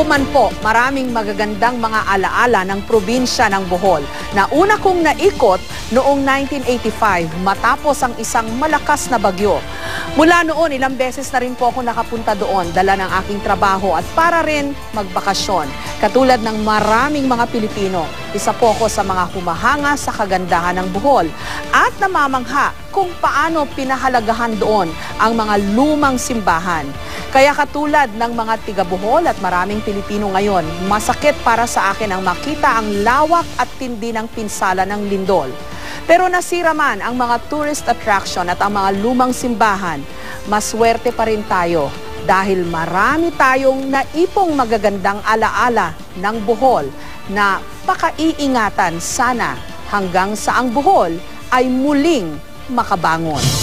Ako maraming magagandang mga alaala ng probinsya ng Bohol na una kong naikot noong 1985 matapos ang isang malakas na bagyo. Mula noon, ilang beses na rin po ako nakapunta doon, dala ng aking trabaho at para rin magbakasyon. Katulad ng maraming mga Pilipino, isa po ako sa mga humahanga sa kagandahan ng Bohol at namamangha kung paano pinahalagahan doon ang mga lumang simbahan. Kaya katulad ng mga tiga Bohol at maraming Pilipino ngayon, masakit para sa akin ang makita ang lawak at tindi ng pinsala ng lindol. Pero nasira man ang mga tourist attraction at ang mga lumang simbahan, maswerte pa rin tayo dahil marami tayong naipong magagandang alaala ng Bohol na pakaiingatan sana hanggang sa ang Bohol ay muling makabangon.